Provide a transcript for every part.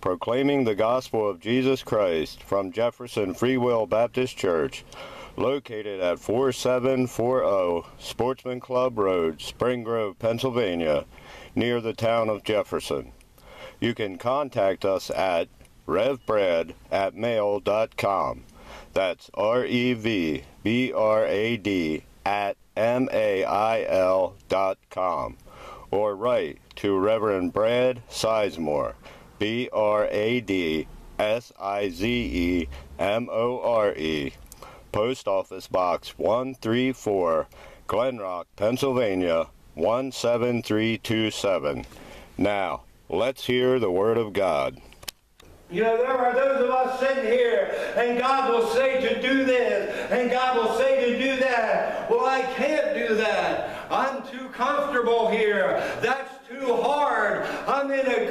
proclaiming the gospel of Jesus Christ from Jefferson Free Will Baptist Church, located at 4740 Sportsman Club Road, Spring Grove, Pennsylvania, near the town of Jefferson. You can contact us at revbrad at mail.com. That's R E V B R A D at M A I L dot com. Or write to Reverend Brad Sizemore, B R A D S I Z E M O R E, Post Office Box 134, Glen Rock, Pennsylvania 17327. Now, let's hear the Word of God. You know, there are those of us sitting here, and God will say to do this, and God will say to do that. Well, I can't do that. I'm too comfortable here. That's too hard. I'm in a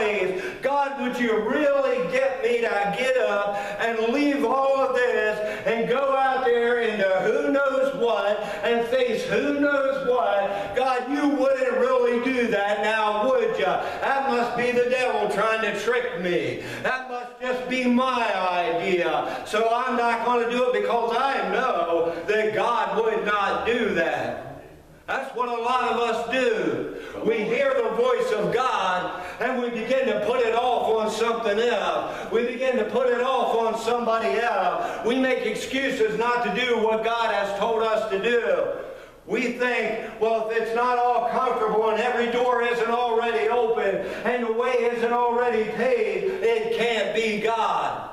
place. God, would you really get me to get up and leave all of this and go out there into who knows what and face who knows what? God, you wouldn't really do that now, would you? That must be the devil trying to trick me. That must just be my idea. So I'm not going to do it because I know that God would not do that. That's what a lot of us do. We hear the voice of God and we begin to put it off on something else. We begin to put it off on somebody else. We make excuses not to do what God has told us to do. We think, well, if it's not all comfortable and every door isn't already open and the way isn't already paved, it can't be God.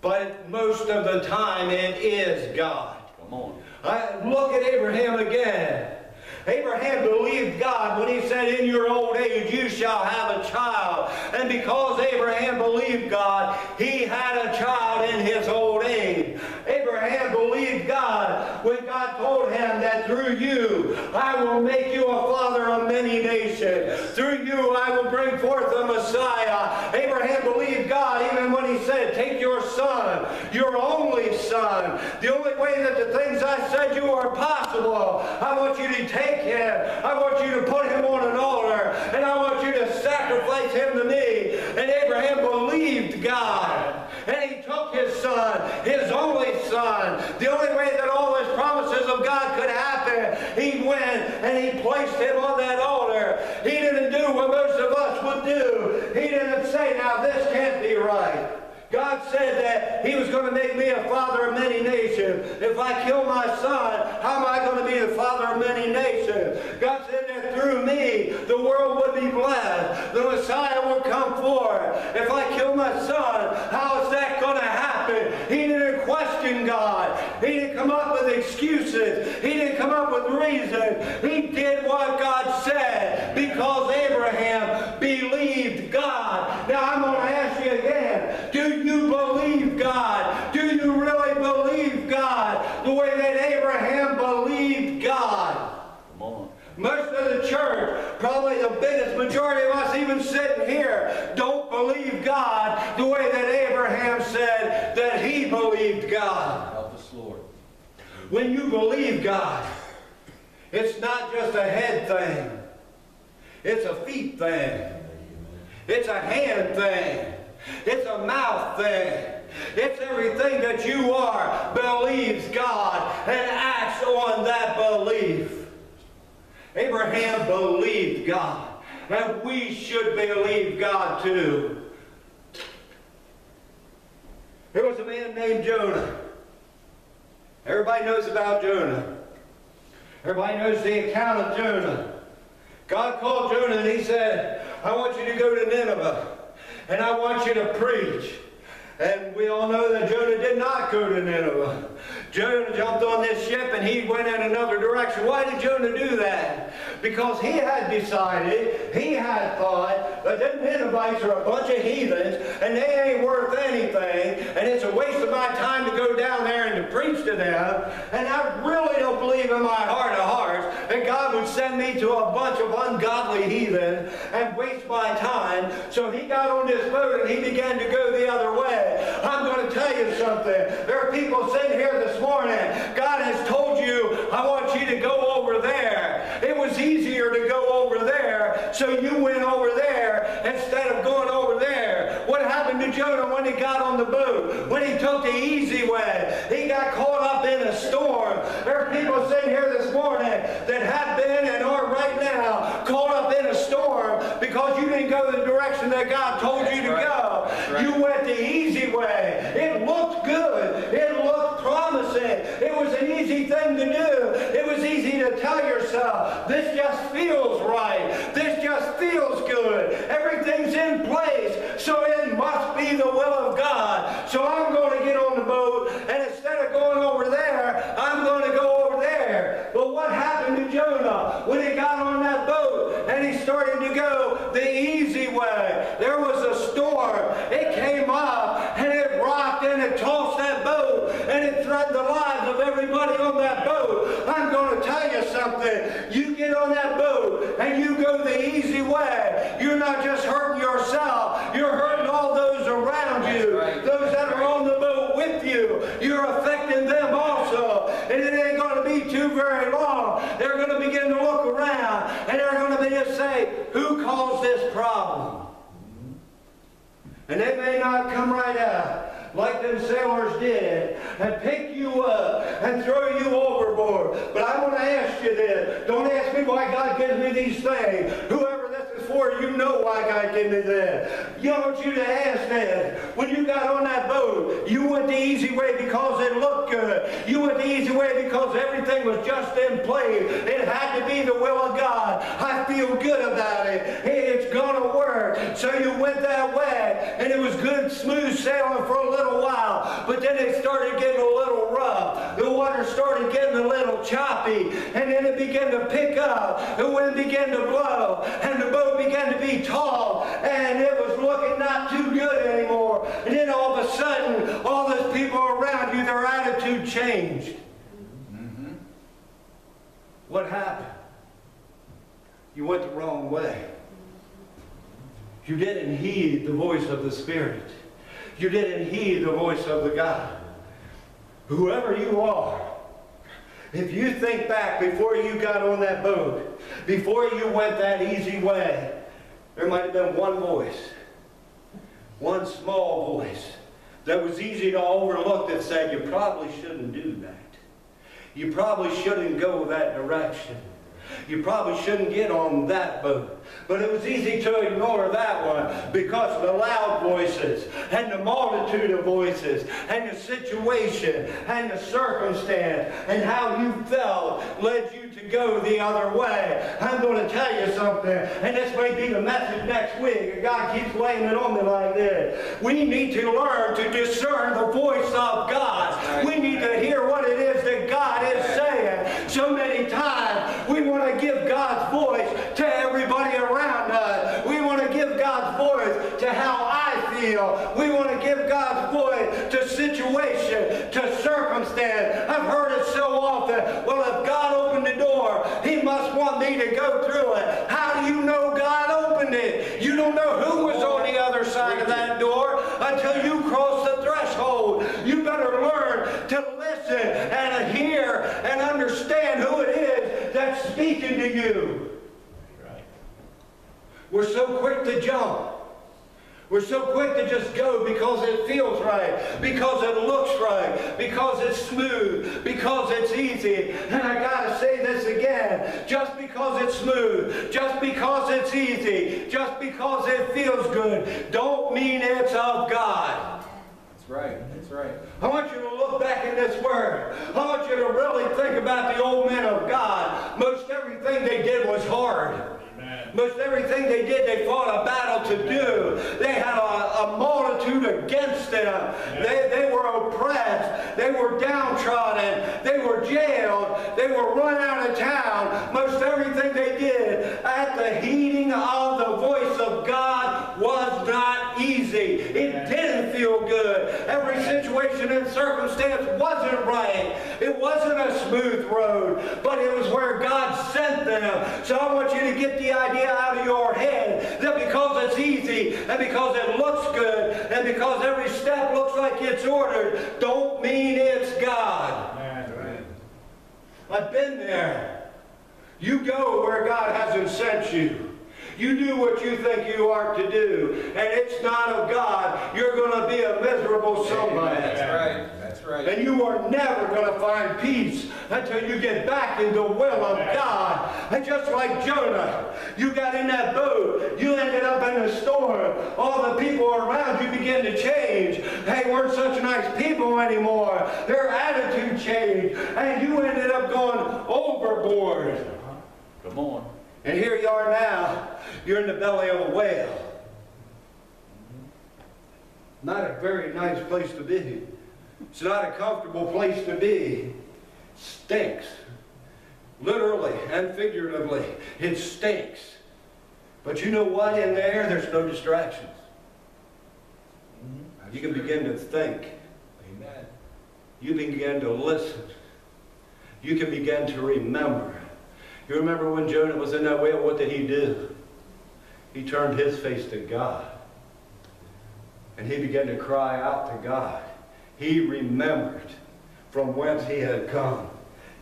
But most of the time it is God. Come on. I, look at Abraham again. Abraham believed God when he said, In your old age you shall have a child. And because Abraham believed God, he had a child in his old age. Abraham believed God when God told him that through you I will make you a father of many nations. Through you I will bring forth a Messiah. Abraham believed God even when he said, Take your son, your only son. The only way that the things I said you are possible, I want you to take him. I want you to put him on an altar, and I want you to sacrifice him to me. And Abraham believed God, and he took his son, his only son. The only way that all his promises of God could happen, he went and he placed him on that altar. He didn't do what most of us would do. He didn't say, now this can't be right. God said that he was going to make me a father of many nations. If I kill my son, how am I going to be the father of many nations? God said that through me, the world would be blessed. The Messiah would come forth. If I kill my son, how is that going to happen? He didn't question God. He didn't come up with excuses. He didn't come up with reasons. He did what God said because Abraham believed God. Now I'm going to ask you again, do you believe God? Do you really believe God the way that Abraham believed God? Come on. Most of the church, probably the biggest majority of us even sitting here, don't believe God the way that Abraham said that he believed God. Help us, Lord. When you believe God, it's not just a head thing. It's a feet thing. It's a hand thing. It's a mouth thing. It's everything that you are believes God and acts on that belief. Abraham believed God. And we should believe God too. There was a man named Jonah. Everybody knows about Jonah. Everybody knows the account of Jonah. God called Jonah and he said, I want you to go to Nineveh and I want you to preach. And we all know that Jonah did not go to Nineveh. Jonah jumped on this ship and he went in another direction. Why did Jonah do that? Because he had decided, he had thought that the Ninevites are a bunch of heathens and they ain't worth anything and it's a waste of my time to go down there and to preach to them. And I really don't believe in my heart of hearts that God would send me to a bunch of ungodly heathen and waste my time. So he got on this boat and he began to go the other way. I'm going to tell you something. There are people sitting here this morning. God has told you, I want you to go over there. It was easier to go over there, so you went over there instead of going over there What happened to Jonah when he got on the boat? When he took the easy way? He got caught up in a storm. There are people sitting here this morning that have been and are right now caught up in a storm because you didn't go the direction that God told you to go. You went the easy way. It looked good. It looked promising. It was an easy thing to do. It was easy to tell yourself, this just feels right. This just feels good. Everything's in place, so it must be the will of God. So I'm going to get on the boat, and instead of going over there, I'm going to go over there. But what happened to Jonah when he got on that boat and he started to go the easy way? There was a storm. It came up and it rocked and it tossed that boat and it threatened the lives of everybody on that boat. I'm going to tell you something. You get on that boat and you go the easy way. You're not just hurting yourself. You're hurting all those around you. right. Those that are on the boat with you. You're affecting them also. And it ain't going to be too very long. They're going to begin to look around and they're going to begin to say, who caused this problem? And they may not come right out like them sailors did and pick you up and throw you overboard. But I want to ask you this. Don't ask me why God gives me these things. Whoever this is for, you know why God gave me this. You want you to ask this. When you got on that boat, you went the easy way because it looked good. You went the easy way because everything was just in place. It had to be the will of God. I feel good about it. It's going to work. So you went that way, and it was good, smooth sailing for a little while. But then it started getting a little rough. The water started getting a little choppy, and then it began to pick up. The wind began to blow, and the boat began to be tall, and it was looking not too good anymore. And then all of a sudden, all those people around you, their attitude changed. Mm-hmm. What happened? You went the wrong way. You didn't heed the voice of the Spirit. You didn't heed the voice of the God. Whoever you are, if you think back before you got on that boat, before you went that easy way, there might have been one voice, one small voice that was easy to overlook that said, you probably shouldn't do that. You probably shouldn't go that direction. You probably shouldn't get on that boat. But it was easy to ignore that one because the loud voices and the multitude of voices and the situation and the circumstance and how you felt led you to go the other way. I'm going to tell you something, and this may be the message next week. God keeps laying it on me like this. We need to learn to discern the voice of God. We need to hear what it is that God is saying. So many times we want to give God's voice to everybody around us. We want to give God's voice to how Feel. We want to give God's voice to situation, to circumstance. I've heard it so often. Well, if God opened the door, He must want me to go through it. How do you know God opened it? You don't know who was on the other side of that door until you cross the threshold. You better learn to listen and hear and understand who it is that's speaking to you. We're so quick to jump. We're so quick to just go because it feels right, because it looks right, because it's smooth, because it's easy. And I gotta say this again. Just because it's smooth, just because it's easy, just because it feels good, don't mean it's of God. That's right. That's right. I want you to look back in this word. I want you to really think about the old men of God. Most everything they did was hard. Most everything they did, they fought a battle to do. They had a, a multitude against them. They, they were oppressed. They were downtrodden. They were jailed. They were run out of town. Most everything they did at the heeding of the voice of God was not easy. It didn't feel good. Every situation and circumstance wasn't right. It wasn't a smooth road, but it was where God So I want you to get the idea out of your head that because it's easy and because it looks good and because every step looks like it's ordered, don't mean it's God. I've been there. You go where God hasn't sent you. You do what you think you are to do, and it's not of God. you're going to be a miserable somebody. That's right. That's right. And you are never going to find peace until you get back in the will of God. And just like Jonah, you got in that boat, you ended up in a storm. All the people around you begin to change. They weren't such nice people anymore. Their attitude changed. And you ended up going overboard. Come on. And here you are now. You're in the belly of a whale. Not a very nice place to be. It's not a comfortable place to be. Stinks. Literally and figuratively, it stinks. But you know what? In there, there's no distractions. Mm-hmm. You can begin to think. Amen. You begin to listen. You can begin to remember. You remember when Jonah was in that whale, what did he do? He turned his face to God. And he began to cry out to God. He remembered from whence he had come.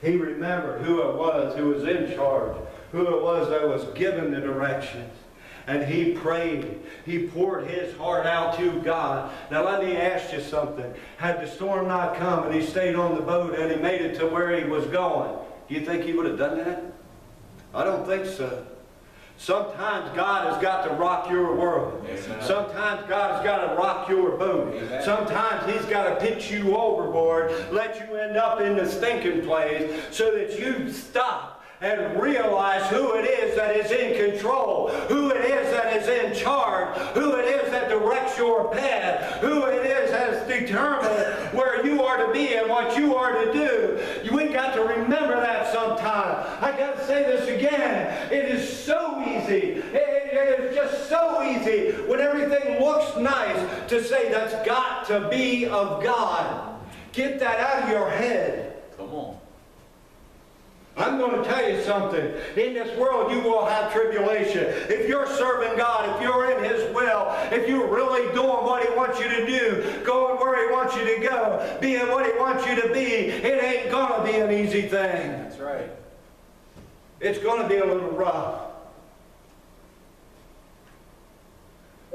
He remembered who it was who was in charge, who it was that was given the directions. And he prayed. He poured his heart out to God. Now let me ask you something. Had the storm not come and he stayed on the boat and he made it to where he was going, do you think he would have done that? I don't think so. Sometimes God has got to rock your world. Amen. Sometimes God has got to rock your boat. Amen. Sometimes He's got to pitch you overboard, let you end up in the stinking place so that you stop and realize who it is that is in control, who it is that is in charge, who it is that directs your path, who it is that has determined where you are to be and what you are to do. We got to remember. I got to say this again. It is so easy. It- it is just so easy when everything looks nice to say that's got to be of God. Get that out of your head. Come on. I'm going to tell you something. In this world, you will have tribulation. If you're serving God, if you're in His will, if you're really doing what He wants you to do, going where He wants you to go, being what He wants you to be, it ain't going to be an easy thing. That's right. It's going to be a little rough.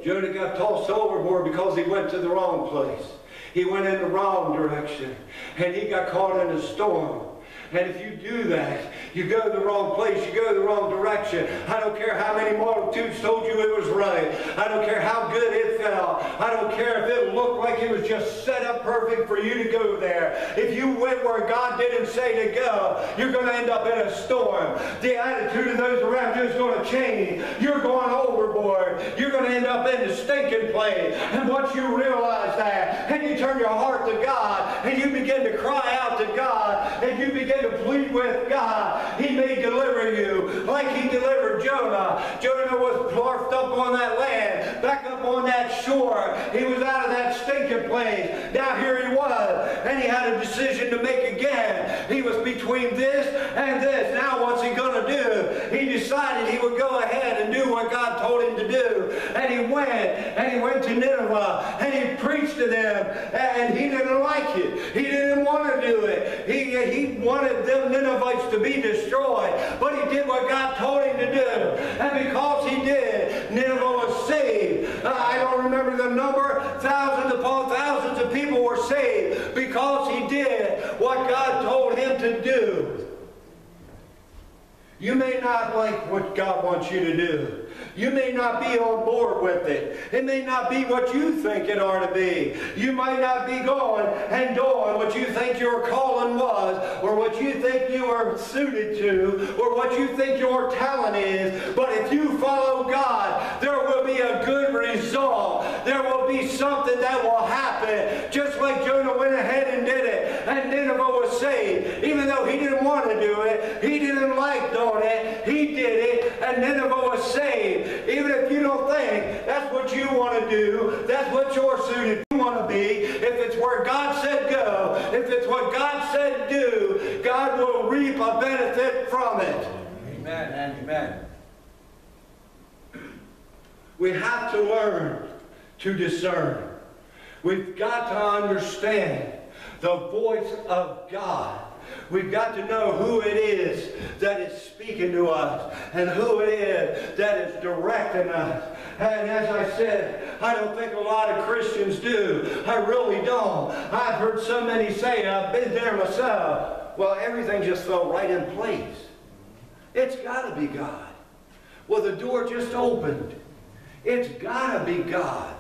Jonah got tossed overboard because he went to the wrong place. He went in the wrong direction. And he got caught in a storm. And if you do that, you go the wrong place, you go the wrong direction. I don't care how many multitudes told you it was right. I don't care how good it felt. I don't care if it looked like it was just set up perfect for you to go there. If you went where God didn't say to go, you're going to end up in a storm. The attitude of those around you is going to change. You're going overboard. You're going to end up in the stinking place. And once you realize that, and you turn your heart to God, and you begin to cry out to God, and you begin to plead with God, He may deliver you like He delivered Jonah. Jonah was dwarfed up on that land, back up on that shore. He was out of that stinking place. Now here he was, and he had a decision to make again. He was between this and this. Now what's he going to do? He decided he would go ahead and do what God told him to do. And he went, to Nineveh, and he preached to them, and he didn't like it. He didn't want to do it. He, he wanted them Ninevites to be destroyed, but he did what God told him to do. And because he did, Nineveh was saved. Uh, I don't remember the number. Thousands upon thousands of people were saved because he did what God told him to do. You may not like what God wants you to do. You may not be on board with it. It may not be what you think it ought to be. You might not be going and doing what you think your calling was, or what you think you are suited to, or what you think your talent is. But if you follow God, there will be a good result. There will be something that will happen. Just like Jonah went ahead and did it, and Nineveh was saved. Even though he didn't want to do it, he didn't like doing it, he did it, and Nineveh was saved. Even if you don't think that's what you want to do, that's what you're suited you want to be, if it's where God said go, if it's what God said do, God will reap a benefit from it. Amen. and Amen. We have to learn to discern. We've got to understand the voice of God. We've got to know who it is that is speaking to us and who it is that is directing us. And as I said, I don't think a lot of Christians do. I really don't. I've heard so many say. I've been there myself. Well, everything just fell right in place. It's got to be God. Well, the door just opened. It's got to be God.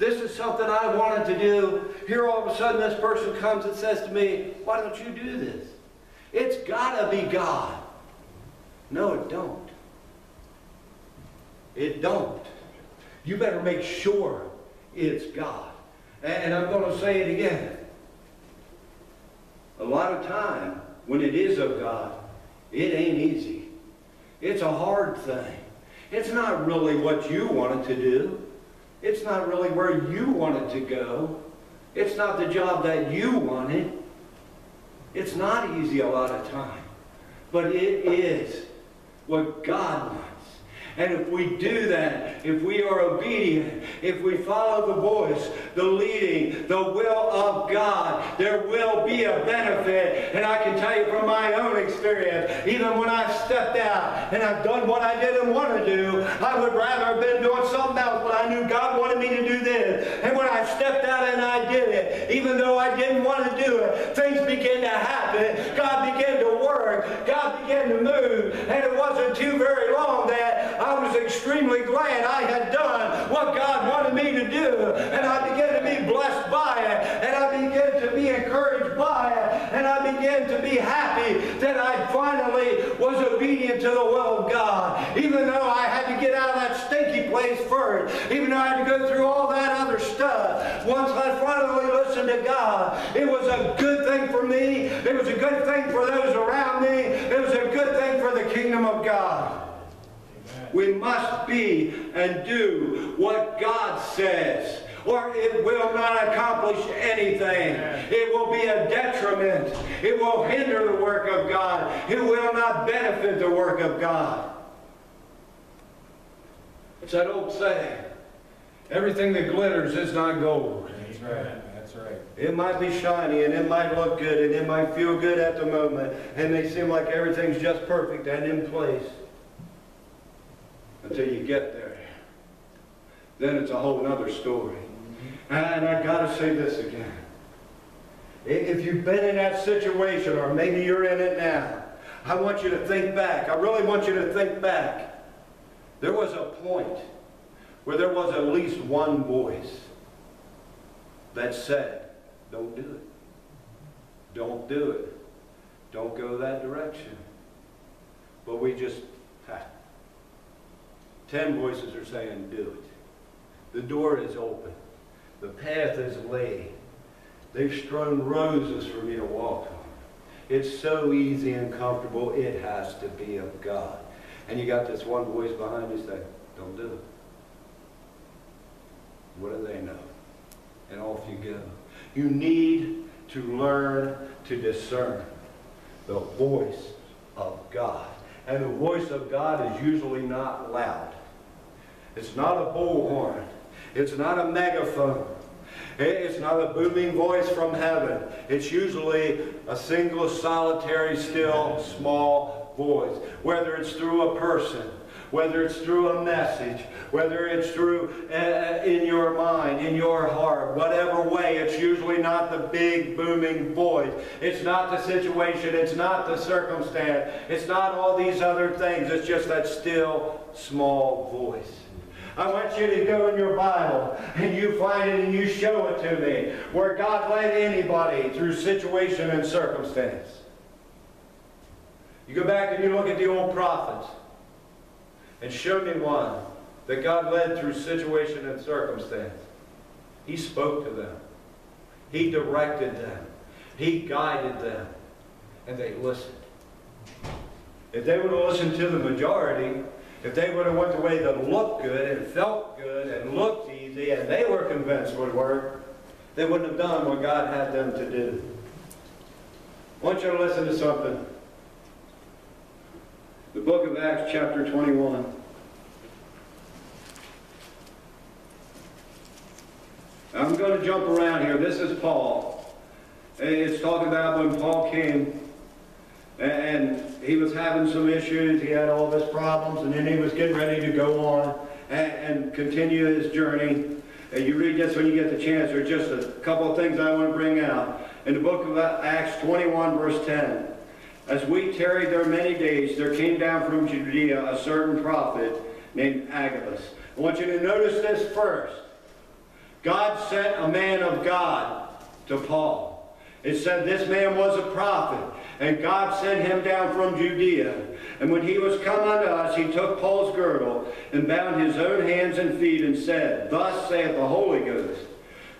This is something I wanted to do. Here all of a sudden this person comes and says to me, why don't you do this? It's got to be God. No, it don't. It don't. You better make sure it's God. And I'm going to say it again. A lot of time, when it is of God, it ain't easy. It's a hard thing. It's not really what you wanted to do. It's not really where you wanted to go. It's not the job that you wanted. It's not easy a lot of time. But it is what God wants. And if we do that, if we are obedient, if we follow the voice, the leading, the will of God, there will be a benefit. And I can tell you from my own experience, even when I've stepped out and I've done what I didn't want to do, I would rather have been doing something else, but I knew God wanted me to do this. And when I stepped out and I did it, even though I didn't want to do it, things began to happen. God began to work. God began to move. And it wasn't too very long that I was extremely glad I had done what God wanted me to do. And I began to be blessed by it. And I began to be encouraged by it. And I began to be happy that I finally was obedient to the will of God. Even though I had to get out of that stinky place first. Even though I had to go through all that other stuff. Once I finally listened to God, it was a good thing for me. It was a good thing for those around me. It was a good thing for the kingdom of God. We must be and do what God says or it will not accomplish anything. It will be a detriment. It will hinder the work of God. It will not benefit the work of God. It's that old saying, everything that glitters is not gold. That's right. That's right. It might be shiny and it might look good and it might feel good at the moment and may seem like everything's just perfect and in place until you get there. Then it's a whole other story. Mm-hmm. And I gotta say this again. If you've been in that situation or maybe you're in it now, I want you to think back. I really want you to think back. There was a point where there was at least one voice that said, don't do it. Don't do it. Don't go that direction. But we just, ten voices are saying, do it. The door is open. The path is laid. They've strewn roses for me to walk on. It's so easy and comfortable, it has to be of God. And you got this one voice behind you saying, don't do it. What do they know? And off you go. You need to learn to discern the voice of God. And the voice of God is usually not loud. It's not a bullhorn. It's not a megaphone. It's not a booming voice from heaven. It's usually a single, solitary, still, small voice. Whether it's through a person, whether it's through a message, whether it's through uh, in your mind, in your heart, whatever way, it's usually not the big booming voice. It's not the situation. It's not the circumstance. It's not all these other things. It's just that still, small voice. I want you to go in your Bible and you find it and you show it to me where God led anybody through situation and circumstance. You go back and you look at the old prophets and show me one that God led through situation and circumstance. He spoke to them. He directed them. He guided them. And they listened. If they would have listened to the majority, if they would have went the way that looked good and felt good and looked easy and they were convinced would work, they wouldn't have done what God had them to do. I want you to listen to something. The book of Acts, chapter 21. I'm going to jump around here. This is Paul. It's talking about when Paul came and he was having some issues. He had all of this problems, and then he was getting ready to go on. and, and continue his journey. And you read this when you get the chance. There's just a couple of things I want to bring out. In the book of Acts 21, verse 10, as we tarried there many days, there came down from Judea a certain prophet named Agabus. I want you to notice this first. God sent a man of God to Paul. It said this man was a prophet, and God sent him down from Judea. And when he was come unto us, he took Paul's girdle and bound his own hands and feet and said, Thus saith the Holy Ghost,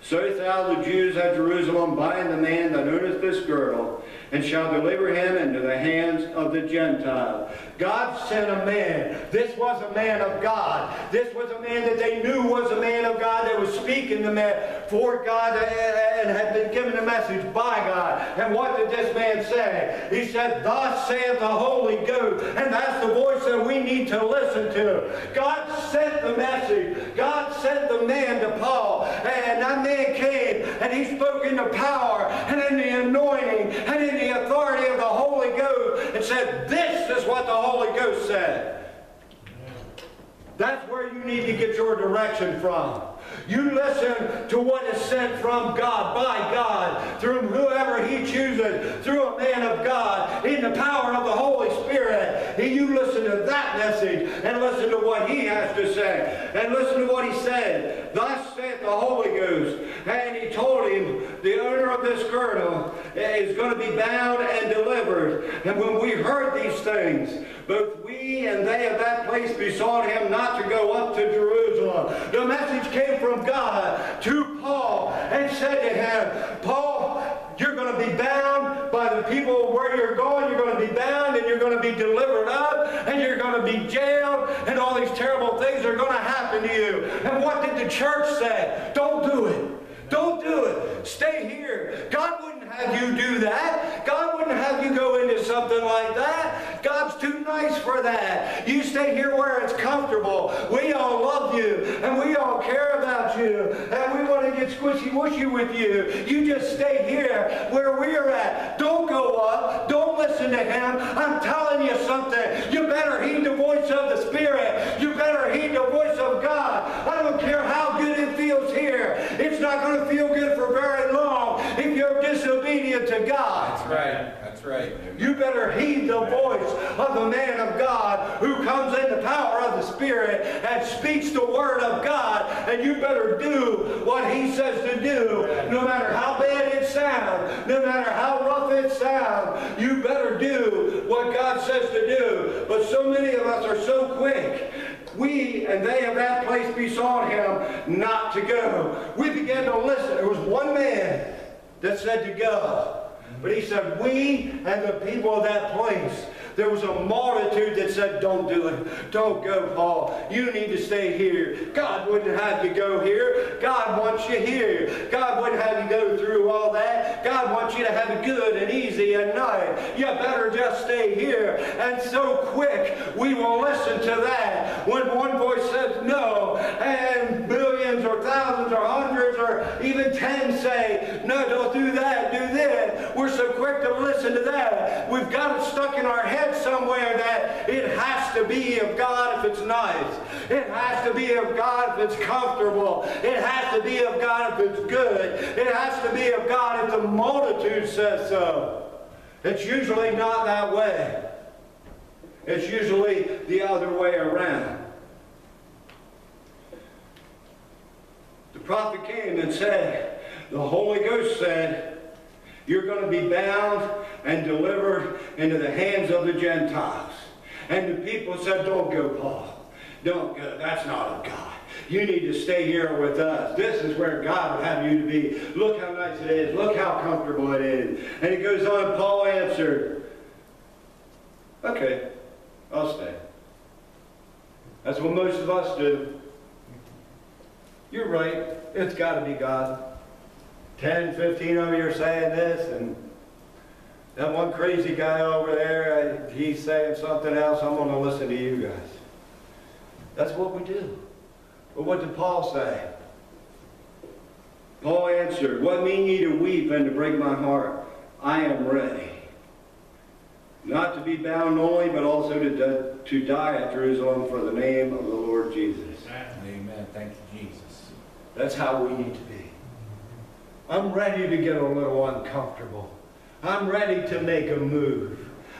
So thou the Jews at Jerusalem bind the man that owneth this girdle, and shall deliver him into the hands of the Gentiles. God sent a man. This was a man of God. This was a man that they knew was a man of God that was speaking the man for God eh, eh, and had been given a message by God. And what did this man say? He said, Thus saith the Holy Ghost. And that's the voice that we need to listen to. God sent the message. God sent the man to Paul. And that man came and he spoke in the power and in the anointing and in the authority of the Holy Ghost and said, This is what the Holy Ghost said. That's where you need to get your direction from. You listen to what is sent from God, by God, through whoever He chooses, through a man of God, in the power of the Holy Spirit. And You listen to that message and listen to what He has to say. And listen to what He said. Thus saith the Holy Ghost. And He told him, the owner of this girdle is going to be bound and delivered. And when we heard these things, both we and they of that place besought him not to Jerusalem. The message came from God to Paul and said to him, Paul, you're going to be bound by the people where you're going. You're going to be bound and you're going to be delivered up and you're going to be jailed and all these terrible things are going to happen to you. And what did the church say? Don't do it. Don't do it. Stay here. God wouldn't have you do that. God wouldn't have you go into something like that. Nice for that. You stay here where it's comfortable. We all love you and we all care about you and we want to get squishy-wushy with you. You just stay here where we're at. Don't go up. Don't listen to him. I'm telling you something. You better heed the voice of the Spirit. You better heed the voice of God. I don't care how good it feels here. It's not going to feel good for very long if you're disobedient to God. That's right. That's right. You better heed the voice of the man of God who comes in the power of the Spirit and speaks the word of God, and you better do what he says to do, no matter how bad it sounds, no matter how rough it sounds. You better do what God says to do. But so many of us are so quick we and they of that place besought him not to go. We began to listen. There was one man that said to go. But he said, we and the people of that place there was a multitude that said, don't do it. Don't go, Paul. You need to stay here. God wouldn't have you go here. God wants you here. God wouldn't have you go through all that. God wants you to have it good and easy and nice. You better just stay here. And so quick, we will listen to that. When one voice says no, and billions or thousands or hundreds or even ten say, no, don't do that, do this. We're so quick to listen to that. We've got it stuck in our head somewhere that it has to be of God if it's nice. It has to be of God if it's comfortable. It has to be of God if it's good. It has to be of God if the multitude says so. It's usually not that way. It's usually the other way around. The prophet came and said, the Holy Ghost said, you're going to be bound and delivered into the hands of the Gentiles. And the people said, don't go, Paul. Don't go. That's not of God. You need to stay here with us. This is where God would have you to be. Look how nice it is. Look how comfortable it is. And it goes on, Paul answered, okay, I'll stay. That's what most of us do. You're right. It's got to be God. 10, 15 of you are saying this, and that one crazy guy over there, he's saying something else. I'm going to listen to you guys. That's what we do. But what did Paul say? Paul answered, What mean ye to weep and to break my heart? I am ready. Not to be bound only, but also to, to die at Jerusalem for the name of the Lord Jesus. Amen. Thank you, Jesus. That's how we need to be. I'm ready to get a little uncomfortable. I'm ready to make a move.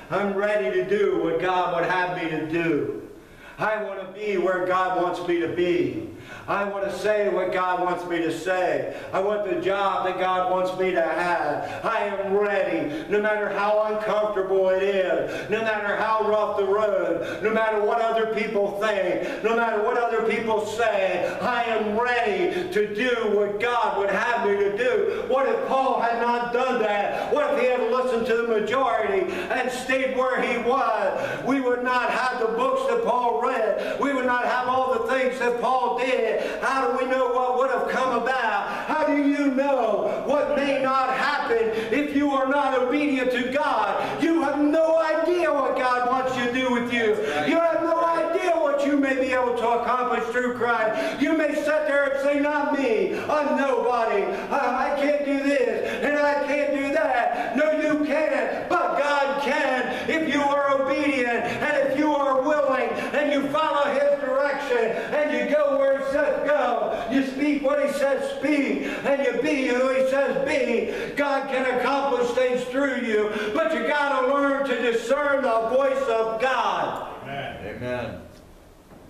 I'm ready to do what God would have me to do. I want to be where God wants me to be. I want to say what God wants me to say. I want the job that God wants me to have. I am ready, no matter how uncomfortable it is, no matter how rough the road, no matter what other people think, no matter what other people say. I am ready to do what God would have me to do. What if Paul had not done that? What if he had listened to the majority and stayed where he was? We would not have the books that Paul read. We would not have all the things that Paul did. How do we know what would have come about? How do you know what may not happen if you are not obedient to God? You have no idea what God wants you to do with you. You have no idea what you may be able to accomplish through Christ. You may sit there and say, not me. I'm nobody. I, I can't do this and I can't do that. No, you can't. But God can if you are obedient and if you are willing and you follow his direction and you go where he says go. You speak what he says speak and you be who he says be. God can accomplish things through you. But you got to learn to discern the voice of God. Amen.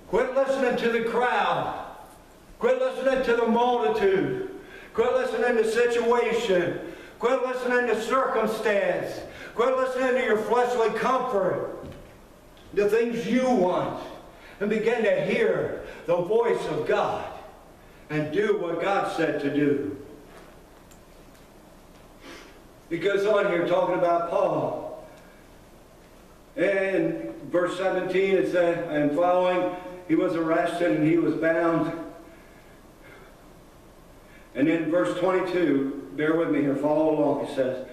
Quit listening to the crowd. Quit listening to the multitude. Quit listening to situation. Quit listening to circumstance. Quit listening to your fleshly comfort. The things you want. And begin to hear the voice of God. And do what God said to do. He goes on here talking about Paul. And verse 17 it said, and following, he was arrested and he was bound. And in verse 22, bear with me here, follow along, he says,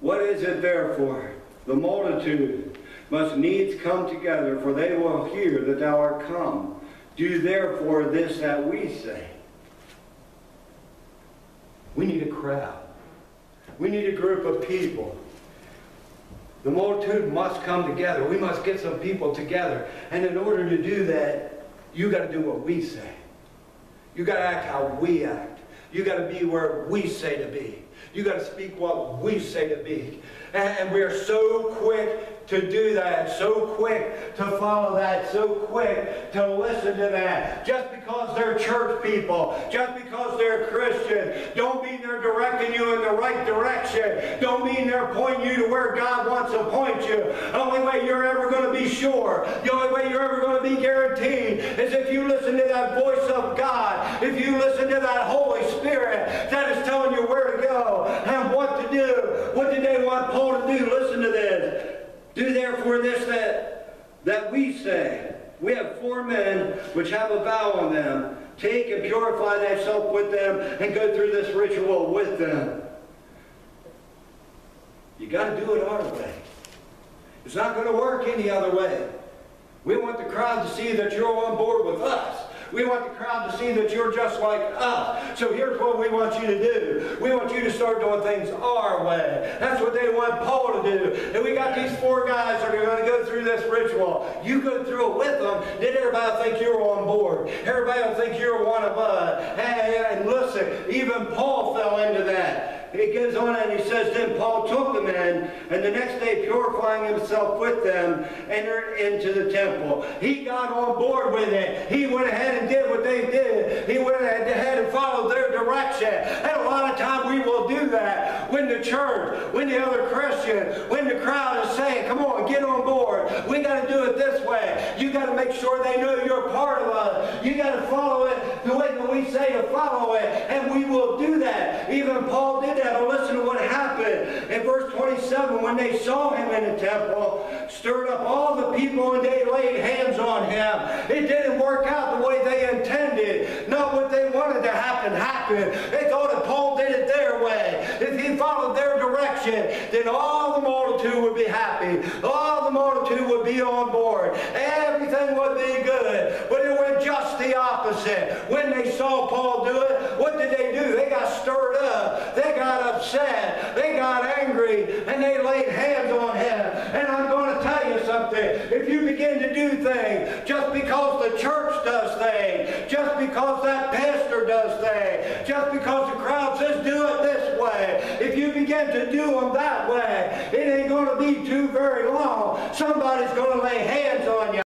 What is it therefore? The multitude must needs come together, for they will hear that thou art come. Do therefore this that we say. We need a crowd. We need a group of people. The multitude must come together. We must get some people together. And in order to do that, you got to do what we say. You got to act how we act. You got to be where we say to be. You got to speak what we say to be. And we are so quick to do that, so quick to follow that, so quick to listen to that. Just because they're church people, just because they're Christian, don't mean they're directing you in the right direction. Don't mean they're pointing you to where God wants to point you. The only way you're ever going to be sure, the only way you're ever going to be guaranteed is if you listen to that voice of God, if you listen to that Holy Spirit that is telling you where to go and what to do. What did they want Paul to do? Listen to this. Do therefore this that, that we say. We have four men which have a vow on them. Take and purify thyself with them and go through this ritual with them. You got to do it our way. It's not going to work any other way. We want the crowd to see that you're on board with us. We want the crowd to see that you're just like us. So here's what we want you to do. We want you to start doing things our way. That's what they want Paul to do. And we got these four guys that are going to go through this ritual. You go through it with them, then everybody think you're on board. Everybody will think you're one of us. And, and listen, even Paul fell into that. He goes on and he says, Then Paul took the men, and the next day, purifying himself with them, entered into the temple. He got on board with it. He went ahead and did what they did. He went ahead and followed their direction. And a lot of times we will do that when the church, when the other Christian, when the crowd is saying, Come on, get on board. We got to do it this way. You got to make sure they know you're part of us. You got to follow it the way that we say to follow it. And we will do that. Even Paul did that. But listen to what happened. In verse 27, when they saw him in the temple, stirred up all the people and they laid hands on him. It didn't work out the way they intended. Not what they wanted to happen happened. They thought if Paul did it their way, if he followed their direction, then all the multitude would be happy. All the multitude would be on board. Everything would be good. But it just the opposite. When they saw Paul do it, what did they do? They got stirred up. They got upset. They got angry. And they laid hands on him. And I'm going to tell you something. If you begin to do things just because the church does things, just because that pastor does things, just because the crowd says do it this way, if you begin to do them that way, it ain't going to be too very long. Somebody's going to lay hands on you.